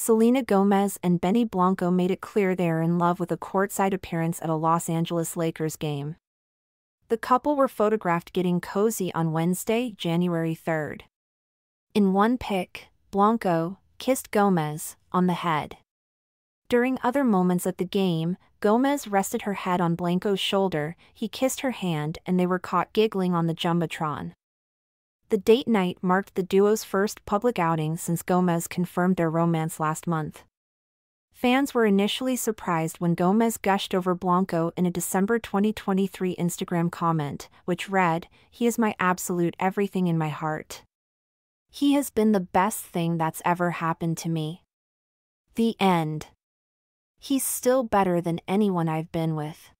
Selena Gomez and Benny Blanco made it clear they are in love with a courtside appearance at a Los Angeles Lakers game. The couple were photographed getting cozy on Wednesday, January 3rd. In one pic, Blanco kissed Gomez on the head. During other moments at the game, Gomez rested her head on Blanco's shoulder, he kissed her hand, and they were caught giggling on the Jumbotron. The date night marked the duo's first public outing since Gomez confirmed their romance last month. Fans were initially surprised when Gomez gushed over Blanco in a December 2023 Instagram comment, which read, He is my absolute everything in my heart. He has been the best thing that's ever happened to me. The end. He's still better than anyone I've been with.